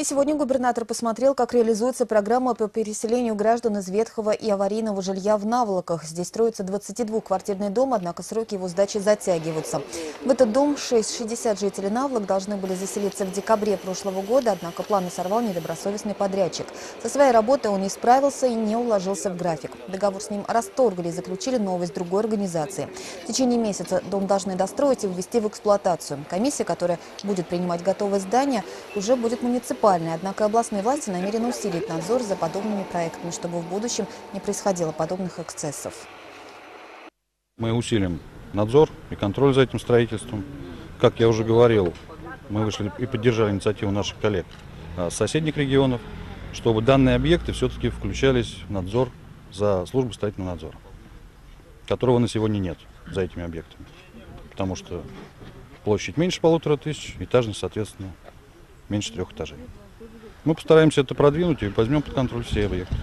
И сегодня губернатор посмотрел, как реализуется программа по переселению граждан из ветхого и аварийного жилья в Наволоках. Здесь строится 22-квартирный дом, однако сроки его сдачи затягиваются. В этот дом 660 жителей Наволок должны были заселиться в декабре прошлого года, однако планы сорвал недобросовестный подрядчик. Со своей работой он не справился и не уложился в график. Договор с ним расторгли и заключили новый с другой организации. В течение месяца дом должны достроить и ввести в эксплуатацию. Комиссия, которая будет принимать готовое здание, уже будет муниципальной. Однако областные власти намерены усилить надзор за подобными проектами, чтобы в будущем не происходило подобных эксцессов. Мы усилим надзор и контроль за этим строительством. Как я уже говорил, мы вышли и поддержали инициативу наших коллег а, с соседних регионов, чтобы данные объекты все-таки включались в надзор за службу строительного надзора, которого на сегодня нет за этими объектами. Потому что площадь меньше полутора тысяч, этажность, соответственно, меньше трех этажей. Мы постараемся это продвинуть и возьмем под контроль все объекты.